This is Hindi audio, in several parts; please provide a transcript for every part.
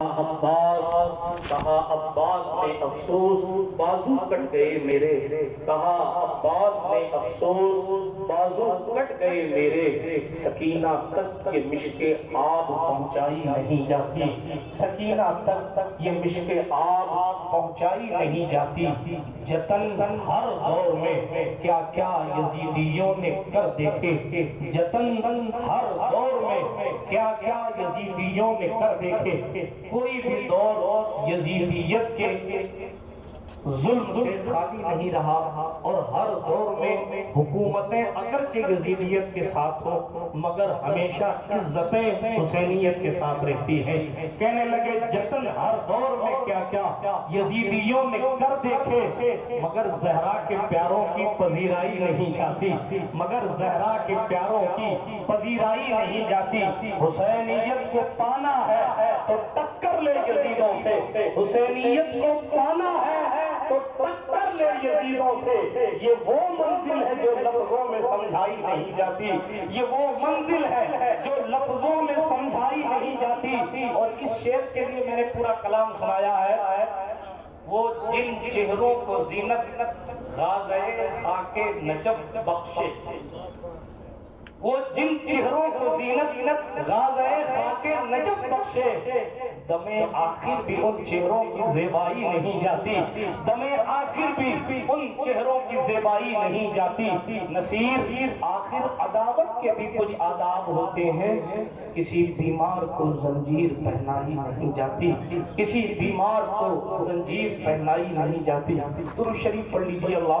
अब्बास कहा अब्बास ने अफसोस, बाजू कट गए मेरे। कहा अब्बास ने अफसोस, बाजू कट गए मेरे। सकीना तक ये मिशके आब पहुंचाई नहीं जाती। सकीना तक तक ये मिशके आब पहुंचाई नहीं जाती। जतन हर दौर में क्या क्या यजीदियों ने कर देखे। जतन हर दौर में क्या क्या यजीदियों ने कर देखे। कोई भी दौर यजीदियत के खाली नहीं रहा और हर दौर में हुकूमतें अगरचे यजीदियत के साथ हो, मगर हमेशा इज्जतें हुसैनियत के साथ रहती हैं। कहने लगे, जतन हर दौर में क्या क्या यजीदियों ने कर देखे, मगर जहरा के प्यारों की पजीराई नहीं जाती, मगर जहरा के प्यारों की पजीराई नहीं जाती। हुसैनियत को पाना है तो टक्कर ले यजीदों से, हुसैनियत को पाना है तो टक्कर ले यजीदों से। ये वो मंजिल है जो लफ्जों में समझाई नहीं जाती। ये वो मंजिल है जो लफ्जों में समझाई नहीं जाती। और इस शेर के लिए मैंने पूरा कलाम सुनाया है। वो जिन चेहरों को जीनत गाज़े खाके नजब बख्शे। वो जिन चेहरों को जीनत गाज़े खाके नजब बख्शे, दमे आखिर भी उन चेहरों की जेबाई नहीं जाती। दमे आखिर भी उन चेहरों की जेबाई नहीं जाती। नसीर, आखिर अदावत के भी कुछ आदाब होते हैं। किसी बीमार को जंजीर पहनाई नहीं जाती। किसी बीमार को जंजीर पहनाई नहीं जाती। गुरु शरीफ पढ़ लीजिए अल्लाह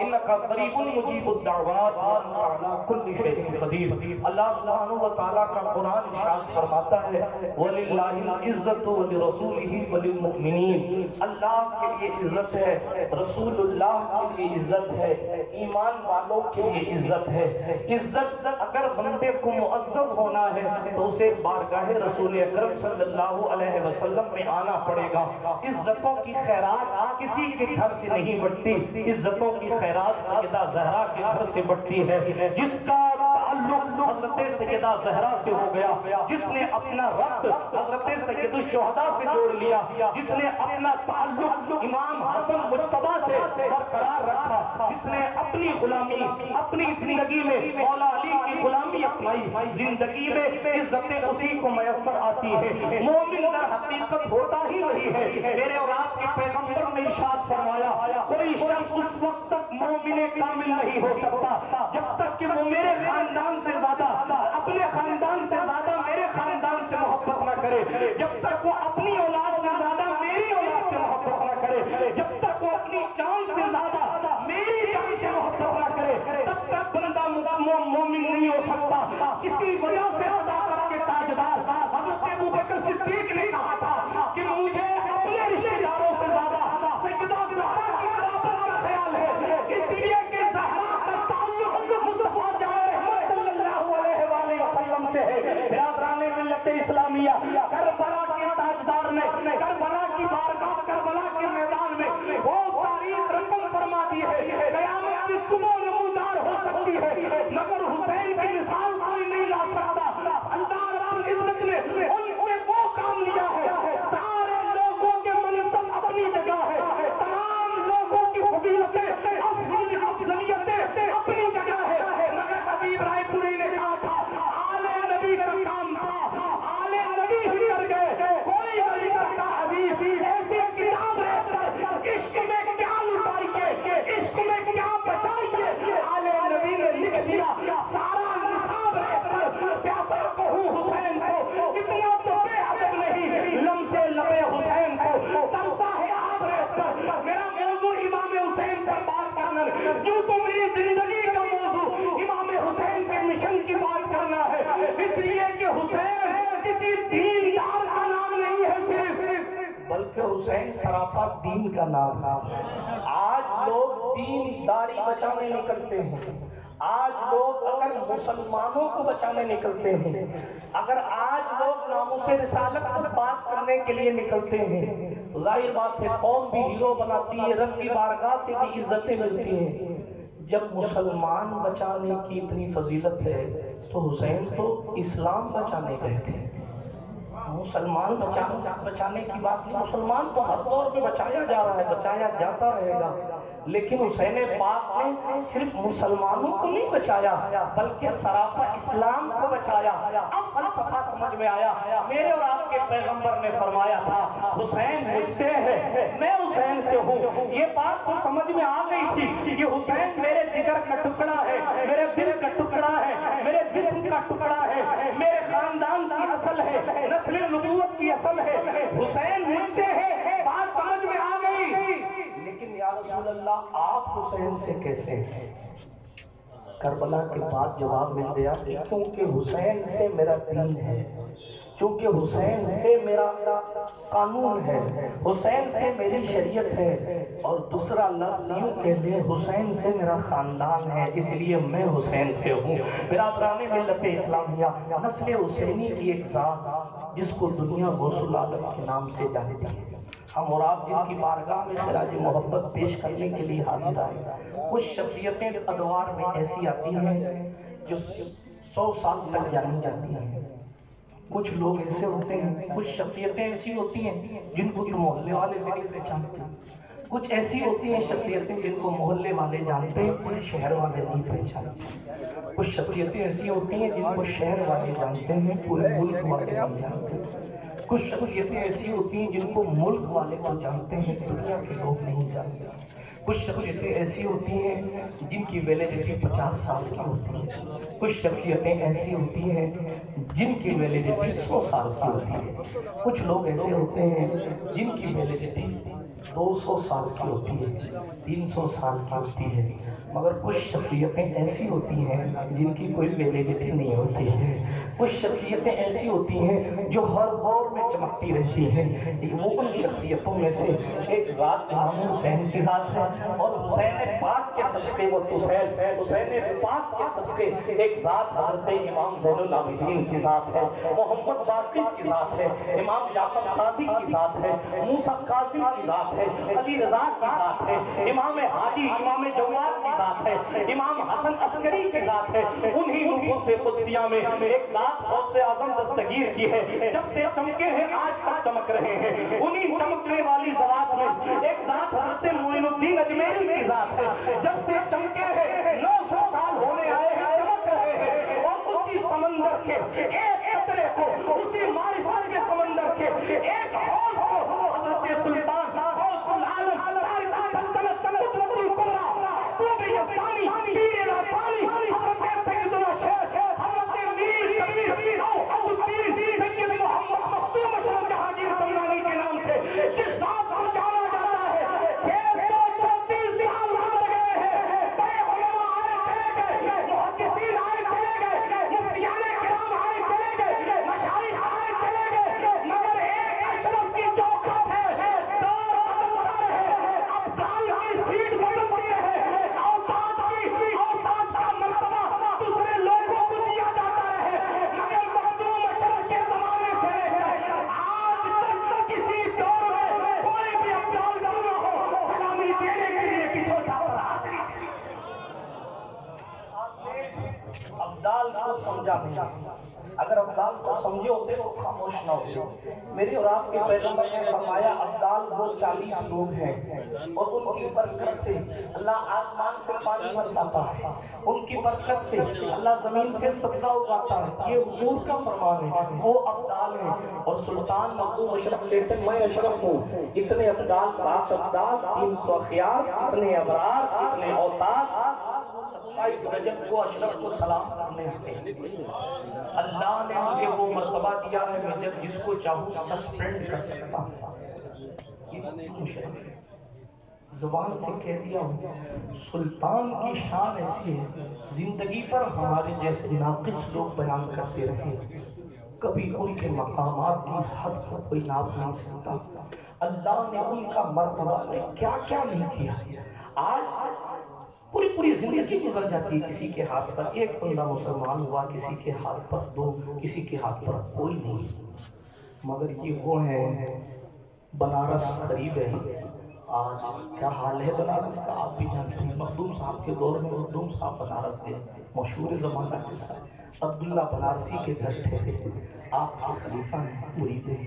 इन्नका अगर बंदे को में आना पड़ेगा। किसी के घर से नहीं बढ़ती इज्जतों की खैरात सैदा जहरा के घर से बढ़ती है जिसका ताल्लुक हज़रत सैदा जहरा से हो गया, जिसने अपना रक्त हज़रत सैदुलशहदा से जोड़ लिया, जिसने अपना ताल्लुक इमाम हसन मुश्तबा से बरकरार रखा, जिसने अपनी गुलामी, अपनी ज़िंदगी में मौला अली की गुलामी अपनाई, ज़िंदगी में इज़्ज़त उसी को मैसर आती है। मोमिन दर हकीकत होता ही नहीं है। मेरे और आपके पैगंबर ने इशाद फरमाया, कोई शख्स उस वक्त तक मोमिन कामिल नहीं हो सकता, जब तक कि वो मेरे खानदान खानदान से ज़्यादा अपने खानदान से ज़्यादा मेरे खानदान से मोहब्बत ना करे। जब तक वो अपनी औलाद से ज़्यादा, मेरी औलाद से मोहब्बत ना करे। जब तक वो अपनी जान से ज़्यादा, मेरी जान से मोहब्बत ना करे, तब तक बंदा मोमिन नहीं हो सकता। इसी वजह से करबला की बारगाह करबला के मैदान में वो तारीफ़ रकम फरमा दी है। कयामत की सुबह नमूदार हो सकती है, मगर हुसैन की मिसाल कोई नहीं ला सकता। अल्लाह रब्बुल इज़्ज़त ने उनसे वो काम लिया है। सारे लोगों के मनसब अपनी जगह है। तमाम लोगों की फजीलतें अफजल सरापा दीन का नाम आज लोग दीन दारी बचाने निकलते हैं। आज लोग अगर मुसलमानों को बचाने निकलते हैं। अगर आज लोग नामों से रिसालत पर बात करने के लिए निकलते हैं। ज़ाहिर बात है कौन भी हीरो बनाती है, रब की बारगाह से भी इज्जतें मिलती हैं। जब मुसलमान बचाने की इतनी फजीलत है तो हुसैन तो इस्लाम बचाने गए थे। मुसलमान बचाने बचाने की बात नहीं मुसलमान तो हर दौर पे बचाया जा रहा है, बचाया जाता रहेगा। लेकिन हुसैन पाक ने सिर्फ़ मुसलमानों को नहीं बचाया, बल्कि सराफा इस्लाम को बचाया। अब फलसफा समझ में आया, मेरे और आपके पैगंबर ने फरमाया था, हुसैन मुझसे है, मैं हुसैन से हूँ। ये बात तो समझ में आ गई थी कि हुसैन मेरे जिगर का टुकड़ा है, मेरे दिल का टुकड़ा है, मेरे जिस्म का टुकड़ा है, मेरे खानदान की असल है नस्ल नबूवत की असल है। हुसैन मुझसे है, बात समझ में आ गई। आप हुसैन से कैसे करबला के बाद जवाब मिल गया क्योंकि हुसैन से मेरा दीन है क्योंकि हुसैन से मेरा कानून है, हुसैन से मेरी शरीयत है, और दूसरा लफ्ज यूँ कह दे, हुसैन से मेरा खानदान है, इसलिए मैं हुसैन से हूँ। मेरा पुराने मिलत इस्लामिया नस्ल हुसैनी की एक जात, जिसको दुनिया गौसुल आलम के नाम से जानती है। हम और आप जिनकी बारगाह में खराज मोहब्बत पेश करने के लिए हाजिर आए। कुछ शख्सियतें अदवार में ऐसी आती हैं जो सौ साल तक जानी जाती हैं। कुछ लोग ऐसे होते हैं, कुछ शख्सियतें ऐसी होती हैं जिनको तो मोहल्ले वाले नहीं पहचानते कुछ ऐसी होती हैं शख्सियतें जिनको मोहल्ले वाले जानते हैं पूरे शहर वाले नहीं पहचानते। कुछ शख्सियतें ऐसी होती हैं जिनको शहर वाले जानते हैं, पूरे मुल्क वाले नहीं जानते। कुछ शख्सियतें ऐसी होती हैं जिनको मुल्क वाले को जानते हैं दुनिया के लोग नहीं जानते। कुछ शख्सियतें ऐसी होती हैं जिनकी वैलिडिटी पचास साल की होती है। कुछ शख्सियतें ऐसी होती हैं जिनकी वैलिडिटी सौ साल की होती है। कुछ लोग ऐसे होते हैं जिनकी वैलिडिटी दो सौ साल की होती है, तीन सौ साल की होती है। मगर कुछ शख्सियतें ऐसी होती हैं जिनकी कोई वैलिडिटी नहीं होती है। कुछ शख्सियतें ऐसी होती हैं जो हर दौर में चमकती रहती हैं। वो उन शख्सियतों में से एक ज़ात इमाम हुसैन की ज़ात है और हुसैन पाक के सदक़े वो तुफैल, हुसैन पाक के सदक़े एक ज़ात हज़रत इमाम जैनुल आबिदीन की ज़ात है, मोहम्मद बाकिर की ज़ात है, इमाम जाफ़र सादिक की ज़ात है, मूसा कासिम की ज़ात है, अली रजा की ज़ात है, इमाम हाजी इमाम जवाद की ज़ात है, इमाम हसन अस्करी की ज़ात है। उन्हीं रूपों से कुदसिया में एक ज़ात बहुत से आज़म दस्तगीर की है। जब से चमके हैं, आज तक चमक रहे हैं। उन्हीं चमकने वाली जवाब में एक ज़ात हज़रत मोइनुद्दीन अजमेरी की ज़ात है। जब से चमके हैं, नौ सौ साल होने आए हैं, चमक रहे हैं। और उसी समंदर के एक कतरे को, उसी मारिफत के समंदर के एक हौस को समझा नहीं अगर अब्दाल को समझे होते तो खामोश न होते। मेरे और आपके पैगंबर ने फरमाया, अब्दाल वो चालीस लोग हैं और उनकी बरकत से अल्लाह आसमान से पानी बरसाता है। उनकी बरकत से अल्लाह ज़मीन से सब्जा उगाता है। ये हुजूर का फरमान है। वो अब्दाल है। और सुल्तान मखदूम अशरफ लेते मैं अशरफ हूँ। इतने अब्दाल, सात अब्दाल, तीन सौ अखियार, इतने अबरार, इतने औताद सत्ताईस रजब को अशरफ को सलाम करने आते अल्लाह ने मुझे वो मर्तबा दिया है, मैं जब जिसको चाहूँ सस्पेंड कर सकता हूँ। ज़ुबान से कह दिया हूँ, सुल्तान की शान ऐसी है, ज़िंदगी पर हमारे जैसे नाकिस लोग बयान करते रहे। कभी उनके मकाम की हद को कोई नाप नहीं सकता अल्लाह ने उनका मरतबा क्या क्या नहीं किया? आज पूरी पूरी ज़िंदगी गुजर जाती है किसी के हाथ पर। एक बंदा मुसलमान हुआ, किसी के हाथ पर दो, किसी के हाथ पर कोई नहीं। मगर ये वो है, बनारस करीब है। आज क्या हाल है बनारस का? आप भी जानते हैं, मखदूम साहब के दौर में मखदूम साहब बनारस के मशहूर ज़माना के साथ अब्दुल्ला बनारसी के घर ठहरे। आपके खलीफा हैं मुरीद हैं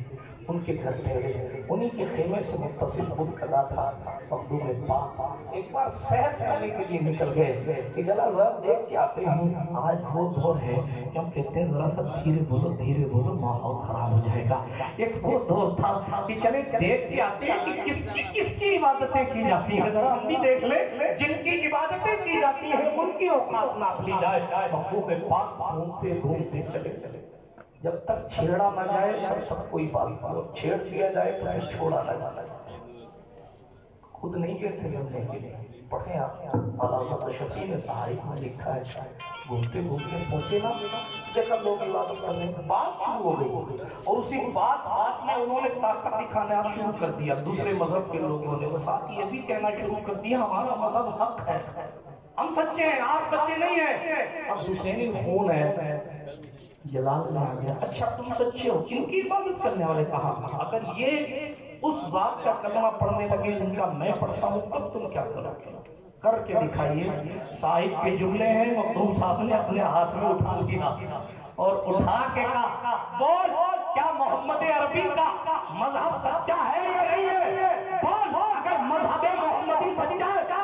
उनके घर ठहरे। उन्हीं के खेमे से मुतसिल खुद कदा था मखदूम पाक एक बार सैर करने के लिए निकल गए, कि जरा देख के आते हैं। आज भोर भोर है, क्यों कहते हैं, जरा सा धीरे बोलो धीरे बोलो, माहौल खराब हो जाएगा। एक भोर भोर था कि चले देख के आते हैं कि किसकी किसकी इबादतें की जाती है। जरा हम भी देख ले जिनकी इबादतें की जाती है उनकी औकात नाप ली जाए। महबूब पाक घूमते घूमते चले चले। जब तक छेड़ा ना जाए तब तक कोई बात नहीं। छेड़ दिया जाए चाहे छोड़ा ना जाना खुद नहीं थे मिलने के लिए पढ़े आप। अलाजा शफी ने सहारिक में लिखा है। घूमते घूमते पहुँचे ना। देखा लोग इबादत करने बात शुरू हो गई। और उसी बात बात में उन्होंने ताकत दिखाना शुरू कर दिया। दूसरे मज़हब के लोगों ने साथ ये भी कहना शुरू कर दिया, हमारा मज़हब हक है। हम सच्चे हैं, आप सच्चे नहीं है। अब हुसैनी खून है। जलाल में आ गया अच्छा तुम सच्चे हो किनकी इबादत करने वाले कहा अगर ये उस बात का कलमा पढ़ने लगे जिनका मैं पढ़ता हूँ, अब तुम क्या करोगे? करके दिखाइए, साहिब के जुमले हैं मखदूम साहब ने अपने हाथ में उठा दिया। और उठा के कहा, बोल, क्या मोहम्मद अरबी का मज़हब सच्चा है या नहीं है? बोल, अगर मज़हब मोहम्मदी सच्चा है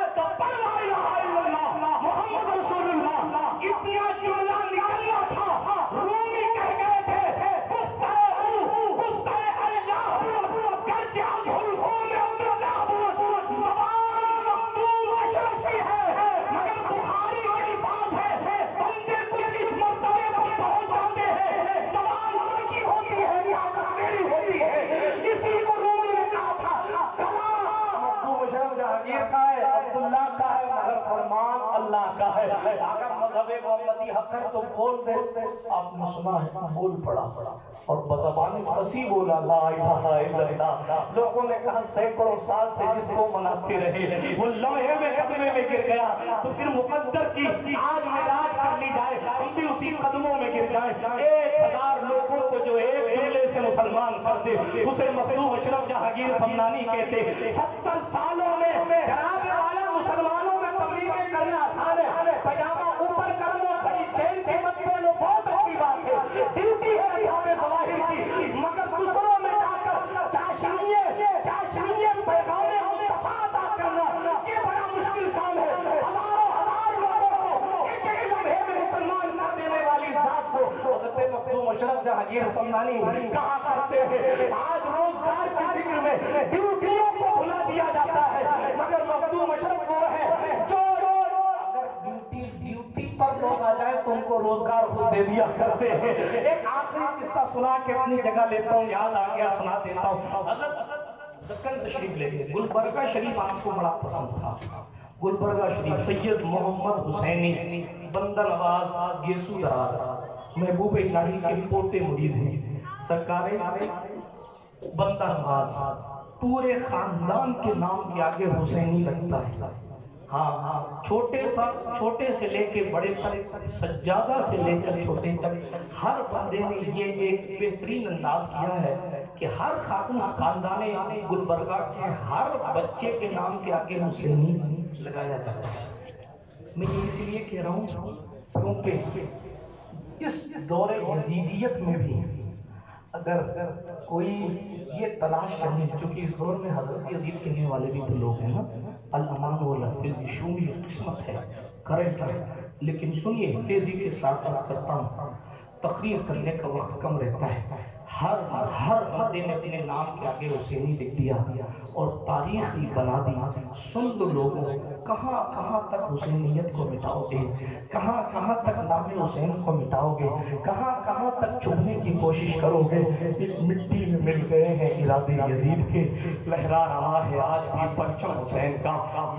मज़हब मोहम्मदी हक है तो बोल दे। आपने सुना है, बोल पड़ा। और बजबान फसी बोला, ला इलाहा इल्लल्लाह। लोगों ने कहा, सैकड़ों साल से जिसको मनाते रहे, वो लम्हे में कदमे में गिर गया। तो फिर मुकद्दर की आज मिलाज कर ली जाए, हम भी उसी कदमों में गिर जाए। एक हज़ार लोगों को जो एक जुमले से मुसलमान कर दे उसे मखदूम अशरफ जहांगीर समनानी कहते, सत्तर सालों में वाला मुसलमानों में तबलीगें करना आसान है। पैजामा ऊपर कर लो बड़ी चैन के मत बोलो बहुत अच्छी बात है ड्यूटी है असाबे जवाहिर की मगर दूसरों में जाकर चाशनीय चाशनीय पैगाम मुस्तफ़ा अदा करना ये बड़ा मुश्किल काम है हज़ारों हज़ार लोगों को एक एक लम्हे में मुसलमान कर देने वाली जात को अशरफ जहांगीर समनानी कहा करते हैं, आज रोज़गार की फ़िक्र में ड्यूटियों को भुला दिया जाता है, मगर मखदूम अशरफ वो है जो पर लोग आ जाए तो उनको रोज़गार दे दिया करते हैं। एक आखिरी किस्सा सुना के अपनी जगह लेता हूँ, याद आ गया, सुना देता हूँ। हज़रत दक्कन तशरीफ़ ले गए गुलबर्गा शरीफ आपको बड़ा पसंद था। गुलबर्गा शरीफ सैयद मोहम्मद हुसैनी बंदर आवाज़ दराज महबूब इलाही के पोते मुरीद हैं। सरकारें बंदर आवाज़ पूरे खानदान के नाम के आगे हुसैनी लगता है। हाँ हाँ छोटे सा, छोटे से लेके बड़े तक, सज्जादा से लेकर छोटे तक, हर बंदे ने ये एक बेहतरीन अंदाज किया है कि हर खातून खानदान, गुलबर्गा के हर बच्चे के नाम के आगे हुसैनी लगाया जाता है। मैं ये इसलिए कह रहा हूँ क्योंकि इस दौरे यजीदियत में भी अगर कोई ये तलाश करने क्योंकि इस दौर में हज़रत अजीब कहने वाले भी तो लोग हैं ना अल अमान वाला शून्य किस्मत है करंट है। लेकिन सुनिए, तेज़ी के साथ साथ करता हूँ, तकरीर करने का वक्त कम रहता है। हर हर बंदे ने अपने नाम के आगे हुसैनी लिख दिया और तारीख ही बना दी। सुन लो लोगों कहाँ कहाँ तक हुसैनियत को मिटाओगे? कहाँ कहाँ तक नाम हुसैन को मिटाओगे? कहाँ कहाँ तक छुपने की कोशिश करोगे? मिट्टी में मिल गए हैं इरादे यजीद के। लहरा रहा है आज भी परचम हुसैन का।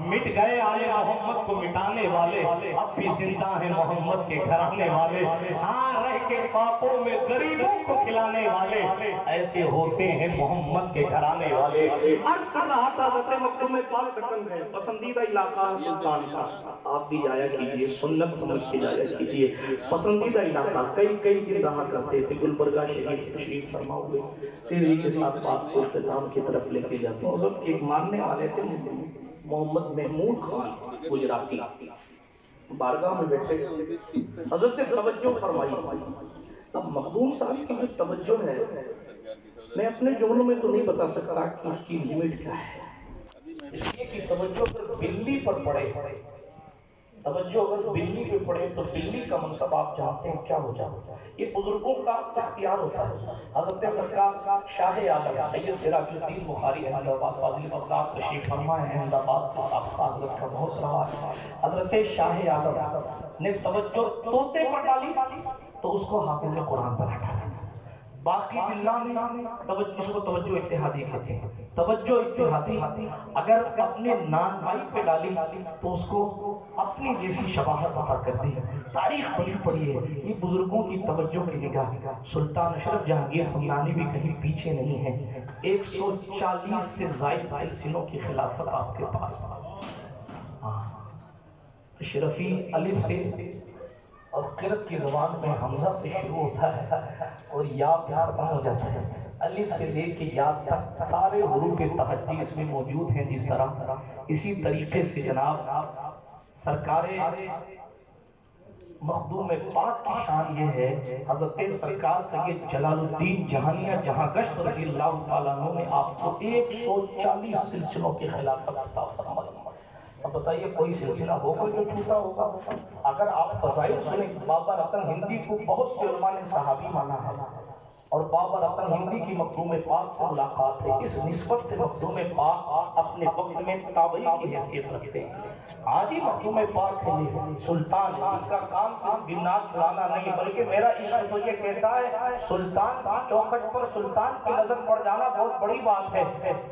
मिट गए आले मोहम्मद को मिटाने वाले। अब भी ज़िंदा है मोहम्मद के घराने वाले। हाँ रह के पापों में गरीबों को खिलाने वाले। ऐसे होते हैं मोहम्मद के घराने वाले। पसंदीदा इलाका सुल्तान का। आप भी जाया कीजिए, सुन्नत समझ के जाया कीजिए। पसंदीदा इलाका कई कई दिन रहा करते थे। गुलबर्गा शरीफ, तशरीफ़ फरमा हुए तेज़ी के साथ बात को इख्तिताम की तरफ़ लेके जाते। हज़रत के एक मानने वाले थे मोहम्मद महमूद खान गुजराती। बारगाह में बैठे। हज़रत तवज्जो फरमाई। अब मखदूम साहब की जो तवज्जो है। मैं अपने जुमलों में तो नहीं बता सकता कि उसकी लिमिट क्या है। इसलिए कि तवज्जो अगर बिल्ली पर पड़े पड़े। तवज्जो अगर बिल्ली पे पड़े तो बिल्ली का मनसब आप जानते हैं क्या हो है? ये बुज़ुर्गों का अख्तियार होता है। हज़रत सरकार शाह आलम सैयद सिराजुद्दीन बुखारी, अहमदाबाद फाजिल फरमा है, अहमदाबाद से हज़रत का बहुत रहा है। हज़रत शाह आलम ने तवज्जो तोते पर डाली तो उसको हाफिज कुरान बना डाला बाकी बिल्ला ने तवज्जो इसको तवज्जो इत्तेहादी कहते हैं। तवज्जो इत्तेहादी अगर अपने नान भाई पे डाली तो उसको अपनी जैसी शबाहत अता कर दी। तारीख बड़ी पड़ी है। ये बुज़ुर्गों की तवज्जो की निगाह। सुल्तान अशरफ जहांगीर समनानी भी कहीं पीछे नहीं है। 140 से जायद सिलसिलों की खिलाफत आपके पास। हाँ। अशरफी अलिफ से और किरत की जबान में हमजा से शुरू होता है और या प्यार खत्म हो जाता है अलिफ से लेके या तक सारे हरूफ तहजी इसमें मौजूद हैं जिस तरह। इसी तरीके से जनाब, सरकार मखदूम पाक की शान ये है, हज़रत सरकार सैयद जलालुद्दीन जहानिया जहाँ गश्त तआला ने आपको 140 सिलसिलों के खिलाफ अता फरमाई अब बताइए, कोई सिलसिला होगा जो छूटा होगा अगर आप फजाइल सुने बाबा रतन हिंदी को बहुत से ने सहाबी माना है। और बाबा रतन हिंदी की मखदूम पाक से मुलाकात है। इस निस्बत से मखदूम पाक अपने वक्त में ताबई की हैसियत रखते हैं। आज ही मखदूम पाक है। सुल्तान इनका काम सिर्फ़ गिनात चुराना नहीं, बल्कि मेरा इश्क तो ये कहता है, सुल्तान की चौखट पर सुल्तान की नज़र पड़ जाना बहुत बड़ी बात है।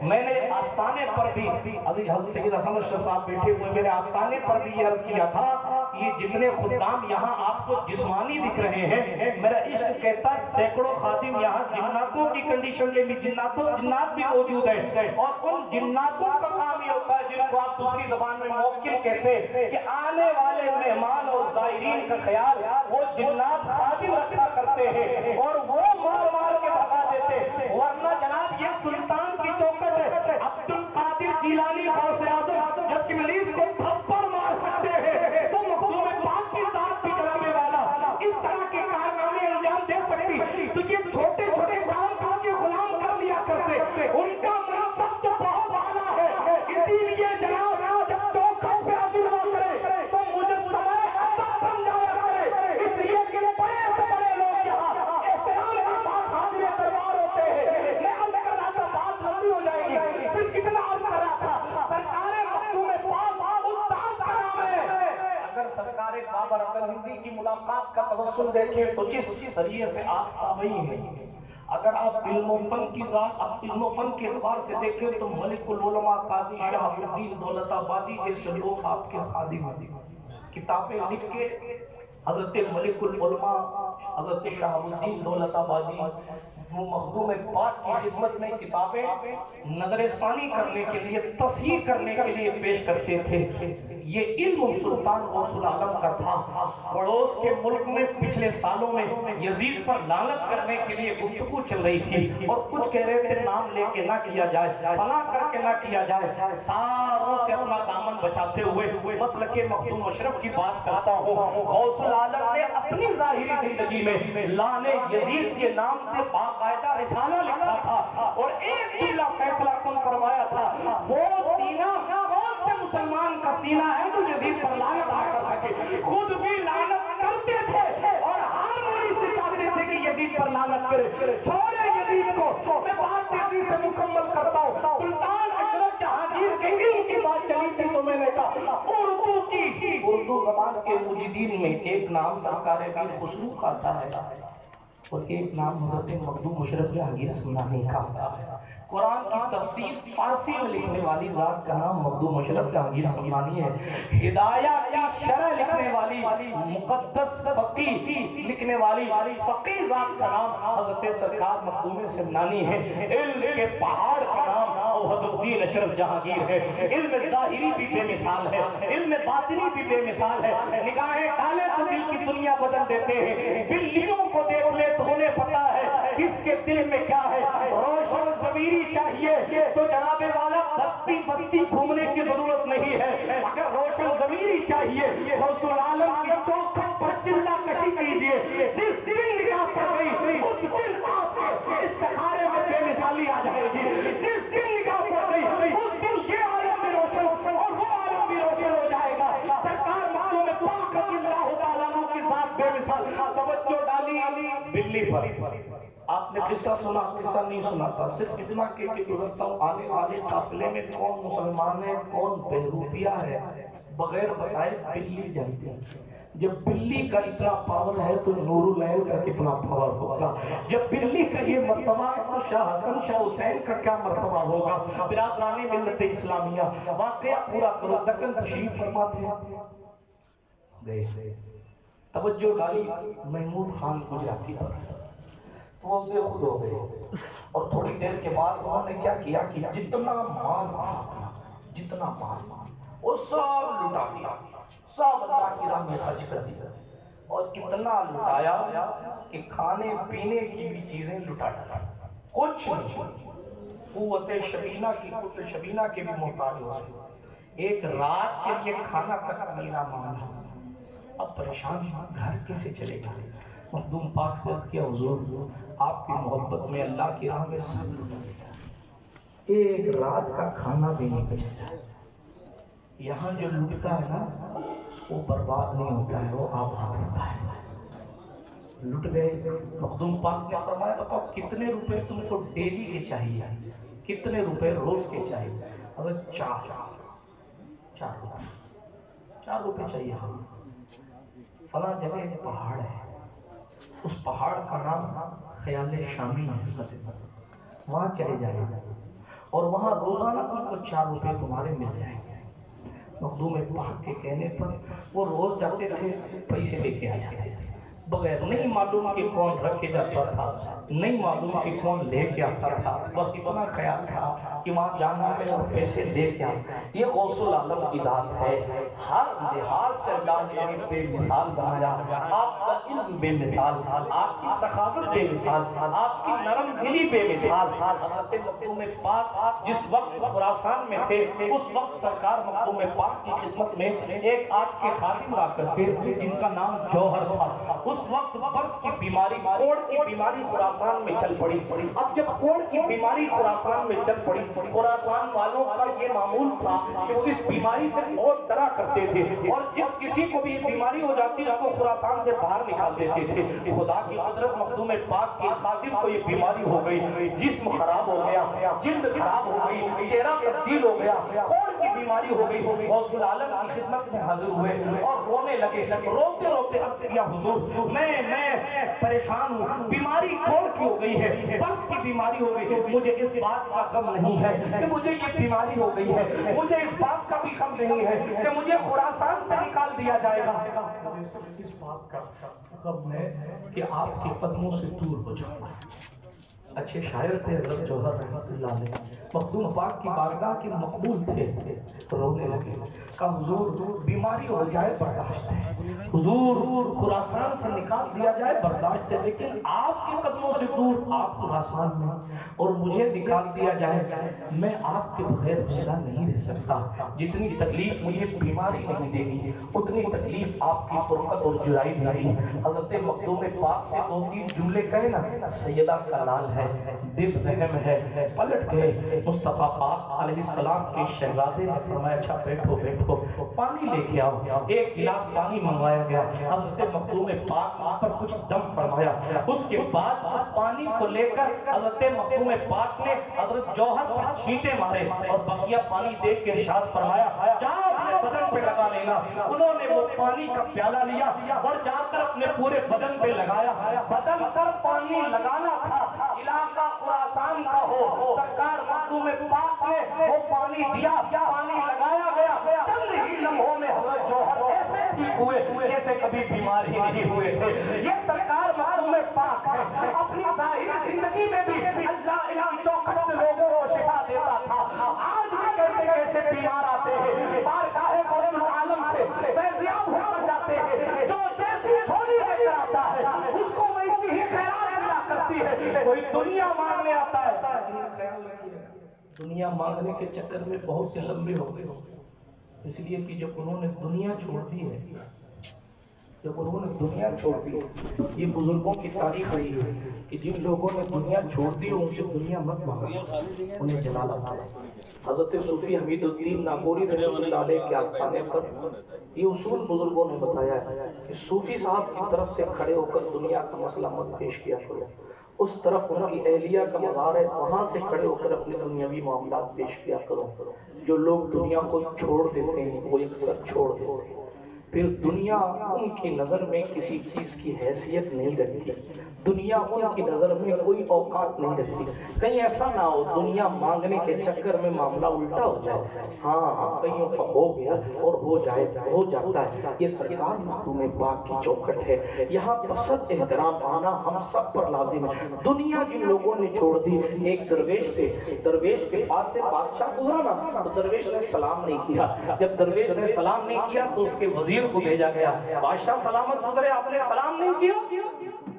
मैंने आस्थाने पर भी अभी हज़रत सैयद हसन साहब बैठे हुए मेरे आस्थाने पर भी ये अर्ज़ किया था कि ये जितने खुदाम यहाँ आपको जिस्मानी दिख रहे हैं, मेरा इश्क कहता है सैकड़ों खादिम यहाँ जिन्नातों की कंडीशन में भी, जिन्नातों, जिन्नात भी मौजूद है। और उन जिन्नातों का काम ये होता है जिनको आप दूसरी जबान में मौकिल कहते हैं कि आने वाले मेहमान और जायरीन का ख्याल, वो जिन्नात खादिम रखा करते हैं और वो मार मार के भगा देते वरना जनाब ये सुल्तान की चौकट है। अब्दुल कादिर जिलानी गौसे आज़म का देखें तो इस ज़रिए से आप वही है? अगर आप इल्मोफन की जात, आप इल्मोफन के अखबार से देखें तो मलिकुल उलमा काजी शाहबुद्दीन दौलताबादी जैसे लोग आपके खादिम किताबें लिख के हज़रत मलिकुल उलमा, हज़रत शाहबुद्दीन दौलताबादी वो मखदूम पाक की खिदमत में किताबें नज़र सानी करने के लिए तस्हीर करने के लिए पेश करते थे। ये इल्म सुल्तान गौसुल आलम का था। पड़ोस के मुल्क में पिछले सालों में यजीद पर लालच करने के लिए गुफ्तगू चल रही थी और कुछ कह रहे थे, नाम लेके ना किया जाए फला करके ना किया जाए। सारों से अपना दामन बचाते हुए मसल के मखदूम अशरफ की बात करता हूँ। गौसुल आलम ने अपनी जाहिरी ज़िंदगी में लाने यजीद के नाम से बाकायदा रिसाला लिखा था और एक दूल्हा फैसला कौन करवाया था? वो सीना कौन से मुसलमान का सीना है जो यजीद पर लानत ना कर सके? खुद भी लानत करते थे और हर मुरी से चाहते थे कि यजीद पर लानत करे। छोड़े यजीद को। मैं बात तेज़ी से मुकम्मल करता हूँ। सुल्तान अशरफ जहांगीर के इल्म की बात चली थी तो मैंने कहा, उर्दू की। उर्दू जबान के मुजिदीन में एक नाम सरकार का आता है। और एक नाम हज़रत मखदूम मुशरफ जहांगीर सुनाने का कुरान की तफसीर फारसी में लिखने वाली जात का नाम मखदूम मुशरफ जहांगीर सुनानी है। हिदाया की शरह लिखने वाली, मुकद्दस फकी लिखने वाली, फकी जात का नाम हज़रत सरकार मखदूम सिमनानी है। इल्म के पहाड़ का नाम औहदुद्दीन अशरफ जहांगीर है, इल्म जाहिरी भी बेमिसाल है, इल्म बातिनी भी बेमिसाल है। निगाहें डाले तो दिल की दुनिया बदल देते हैं, बिल्लियों को देख ले तो उन्हें पता है किसके दिल में क्या है। रोशन जमीरी चाहिए तो जनाबे वाला बस्ती बस्ती घूमने की ज़रूरत नहीं है। अगर रोशन जमीरी चाहिए गौसुल आलम की चौखट पर चिल्ला कशी कीजिए, जिस दिन निगाह पर गई, उस दिन आपके इस्तेखारे में बेमिसाली आ जाएगी। जिस दिन गई उस दिन ये आलम भी रोशन और वो आलम भी रोशन हो जाएगा। सरकार मानो में पाक अल्लाह ताला की साथ बेमिसाल। तवज्जो डाली। बिल्ली पर। आपने किस्सा सुना, किस्सा नहीं सुना था। सिर्फ़ इतना के कि हूँ आने वाले काफिले में कौन मुसलमान है, कौन बेरूपिया है, बगैर बताए बिल्ली जाती है। जब बिल्ली का इतना पावर है तो नूरुलैन का कितना पावर होगा? जब बिल्ली का ये मरतबा है तो शाह हसन, शाह हुसैन का क्या मरतबा होगा? बिरादरानी मिलत इस्लामिया, वाकया पूरा करो, दक्कन तशरीफ़ फरमाते हैं। तवज्जो डाली, महमूद खान को जाती पर तो उनसे खुद हो गए और थोड़ी देर के बाद उन्होंने क्या किया कि जितना माल जितना माल वो सब लुटा दिया। सब अल्लाह की राह में खर्च कर दिया। और इतना लुटाया कि खाने, पीने की भी चीज़ें लुटा डाला। कुछ कुत शबीना की कुत शबीना के भी मोहताज हुआ एक रात के लिए खाना तक मिलना मांगा। अब परेशान घर कैसे चलेगा? मखदूम पाक से किया हुजूर आपकी मोहब्बत में अल्लाह की राह में सब एक रात का खाना भी नहीं बचता। यहाँ जो लुटता है ना, वो बर्बाद नहीं होता है, वो आबाद होता है। लुट गए मखदूम पाक ने फरमाया बताओ, कितने रुपए तुमको डेली के चाहिए? कितने रुपए रोज के चाहिए? अगर चार चार रुपए। चार रुपए चाहिए हम फला जगह पहाड़ है। उस पहाड़ का नाम ख्याल शामी है। वहाँ चले जाएगा। और वहाँ रोज़ाना आपको चार रुपये तुम्हारे मिल जाएँगे। मखदूम पाक के कहने पर वो रोज जाते थे, पैसे लेके आ जाते थे। बगैर नहीं मालूम कि कौन रख के जाता था, नहीं मालूम कि कौन लेके आता था, बस इतना ख्याल था कि वहाँ जाना है और पैसे लेके आ ये गौसुल आलम की जात है। हर लिहाज से अल्लाह बेमिसाल बनाया। आपका इल्म बेमिसाल, आपकी सखावत बेमिसाल, आपकी नरम दिली बेमिसाल। मखदूम पाक जिस वक्त खुरासान में थे, उस वक्त सरकार मखदूम पाक की खिदमत में एक आपके खादिम हुआ करते जिनका नाम जौहर था। उस वक्त बर्स की बीमारी कोड़ की बीमारी खुरासान में चल पड़ी। अब जब कोड़ की बीमारी खुरासान में चल पड़ी, खुरासान वालों का ये मामूल था कि वो इस बीमारी से बहुत डरा करते थे और जिस किसी को भी बीमारी हो जाती उसको खुरासान से बाहर निकाल देते थे। खुदा की कुदरत मखदूम पाक के खातिर को ये बीमारी हो गई, जिस्म खराब हो गया, जिल्द खराब हो गई, चेहरा तब्दील हो गया की बीमारी हो गई गौसुल आलम की खिदमत में हाजिर हुए और रोने लगे। रोते रोते अर्ज़ किया हुजूर, मैं मैं परेशान हूँ। बीमारी कोड़ की हो गई है? बस की बीमारी हो गई। है मुझे इस बात का गम नहीं है कि मुझे ये बीमारी हो गई है। मुझे इस बात का भी गम नहीं है कि मुझे खुरासान से निकाल दिया जाएगा। इस बात का गम है कि आपके कदमों से दूर हो जाऊँगा। अच्छे शायर थे हज़रत जौहर रहमतुल्लाह अलैह। मखदूम पाक की बारगाह के मकबूल थे, रोने लगे। का हुजूर, बीमारी हो जाए, बर्दाश्त है। हुजूर, खुरासान से निकाल दिया जाए, बर्दाश्त है। लेकिन आपके कदमों से दूर, आप खुरासान में। और मुझे निकाल दिया जाए, मैं आपके बगैर ज़िंदा नहीं रह सकता। जितनी तकलीफ़ मुझे बीमारी नहीं देगी उतनी तकलीफ़ आपकी फुरकत और जुदाई देगी हज़रत मखदूम पाक से दो तीन जुमले कहे ना, सैयदा का लाल है। दिल रहम है, पलट गए मुस्तफ़ा पाक अलैहिस्सलाम के शहजादे ने फरमाया अच्छा बैठो बैठो, पानी लेके आओ, एक गिलास पानी मंगवाया गया हज़रत मखदूम पाक पर कुछ दम फरमाया, उसके बाद उस पानी को लेकर हज़रत मखदूम पाक ने हज़रत जौहर पर छींटे मारे और बकिया पानी देख के इरशाद फरमाया, जाओ अपने बदन पे लगा लेना। उन्होंने वो पानी का प्याला लिया और जाकर अपने पूरे बदन पे लगाया। बदन पर पानी लगाना था इलाका खुरासान का हो सरकार मखदूम पाक ने वो पानी दिया, पानी लगाया गया। चंद ही लम्हों में हज़रत जौहर ऐसे ठीक हुए जैसे कभी बीमार ही नहीं हुए थे। ये सरकार मखदूम पाक है, अपनी ज़ाहिर ज़िंदगी में भी अल्लाह इनकी चौखट से लोगों को शिफा देता था आज भी कैसे कैसे बीमार आते हैं बार काहे कौन आलम से फैजियाब होकर जाते हैं जो जैसी झोली लेकर आता है उसको वैसी ही खैरात मिला करती है कोई दुनिया मांगने आता है दुनिया मांगने के चक्कर में बहुत से लंबे हो गए इसलिए कि जब उन्होंने दुनिया छोड़ दी है, जब उन्होंने दुनिया छोड़ दी ये बुज़ुर्गों की तारीफ़ रही है कि जिन लोगों ने दुनिया छोड़ दी, उनसे दुनिया मत मांगा, उन्हें जलाला हज़रत सूफी हमीदुद्दीन नागौरी रहमतुल्लाह के आस्थाने पर ये उसूल बुज़ुर्गों ने बताया है कि सूफी साहब की तरफ़ से खड़े होकर दुनिया का मसला मत पेश किया करो। उस तरफ़ उनकी एहलिया का मज़ार है, वहाँ से खड़े होकर अपने दुनियावी मामला पेश किया करो। जो लोग दुनिया को छोड़ देते हैं, वो अक्सर छोड़ देते हैं। फिर दुनिया उनकी नज़र में किसी चीज़ की हैसियत नहीं रखती। दुनिया उनकी नज़र में कोई औकात नहीं रखती। कहीं ऐसा ना हो, दुनिया मांगने के चक्कर में मामला उल्टा हो जाए। हाँ हाँ कहीं का हो गया और हो जाए, हो जाता है। ये सरकार महकूम पाक की चौखट है। यहाँ पसंद एहतराम आना हम सब पर लाजिम है। दुनिया जिन लोगों ने छोड़ दी, एक दरवेश थे। दरवेश के पास से बादशाह गुजरा ना तो दरवेश ने सलाम नहीं किया। जब दरवेश ने सलाम नहीं किया तो उसके वज़ीर को भेजा गया। बादशाह सलामत गुजरे आपने सलाम नहीं किया?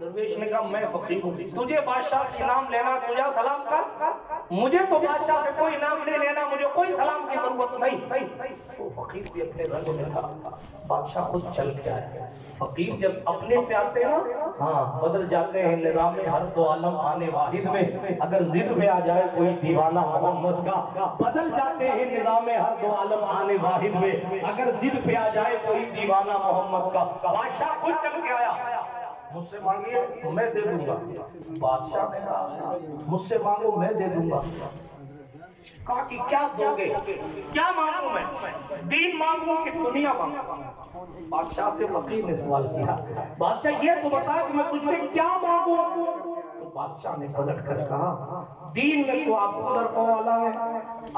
दरवेश ने कहा मैं फकीर हूँ तुझे बादशाह से इनाम लेना तुझा सलाम कर। मुझे तो बादशाह से कोई नाम नहीं लेना, मुझे कोई सलाम की ज़रूरत नहीं। तो फकीर भी अपने रंग में था। बादशाह खुद चल के आया फकीर जब अपने पे आते हैं हाँ बदल जाते हैं, निज़ाम हर दो आलम आने वाहिद में। अगर जिद में आ जाए, कोई दीवाना मोहम्मद का, बदल जाते हैं, निज़ाम हर दो आलम आने वाहिद में। अगर जिद पे आ जाए, कोई दीवाना मोहम्मद का। बादशाह खुद चल के आया। मुझसे मांगिए तो मैं दे दूँगा। बादशाह ने कहा मुझसे मांगो मैं दे दूँगा। कहा कि क्या दोगे? क्या मांगू मैं? दीन मांगू कि दुनिया मांगू? बादशाह से वकील ने सवाल किया। बादशाह ये तो बता कि मैं तुझसे क्या मांगू? बादशाह ने पलट कर कहा, दीन में तो आप तरफों वाला है।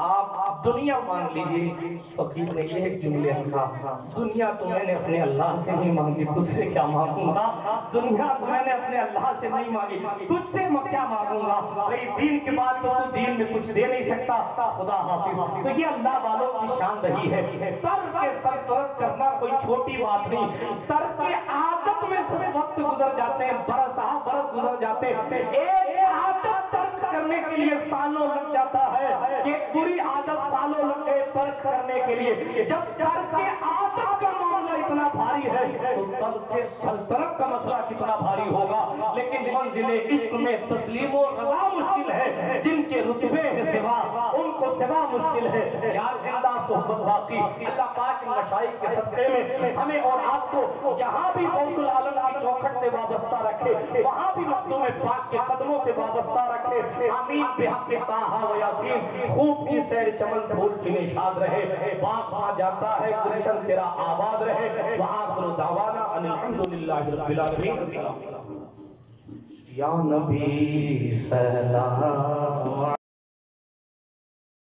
आप दुनिया मांग लीजिए। फकीर ने ये जुमले कहा दुनिया तो मैंने अपने अल्लाह से नहीं मांगी, तुझसे क्या मांगूँगा? दुनिया तो मैंने अपने अल्लाह से नहीं मांगी, तुझसे मैं क्या मांगूँगा? भाई दीन के बाद तो तू दीन में कुछ दे नहीं सकता, खुदा हाफिज। तो ये अल्लाह वालों की शान रही है। तर्क के सरतरत करना कोई छोटी बात नहीं। तर्क आदत हैं बरस हाँ बरस गुजर जाते, एक आदत तर्क करने के लिए सालों लग जाता है। एक बुरी आदत सालों लग गए तर्क करने के लिए। जब तर्क के आदत का इतना भारी है? तो तर्क के सल्तनत का मसला कितना भारी होगा? लेकिन मंजिले इश्क में तस्लीम और रजा मुश्किल है। जिनके रुतबे है सिवा, उनको सिवा मुश्किल है। यार, ज़िंदा सोहबत बाकी। अल्लाह पाक मशाई के सदक़े में हमें और आपको यहाँ भी गौसुल आलम की चौखट से वाबस्ता रखे। वहाँ भी मखदूम पाक के कदमों से वाबस्ता रखे। आमीन, बेहक के ताहा व यासीन। खूब की सैर चमन फूल की निशाद रहे। बाग वहाँ जाता है गुलशन तेरा आबाद रहे। या नबी सलाम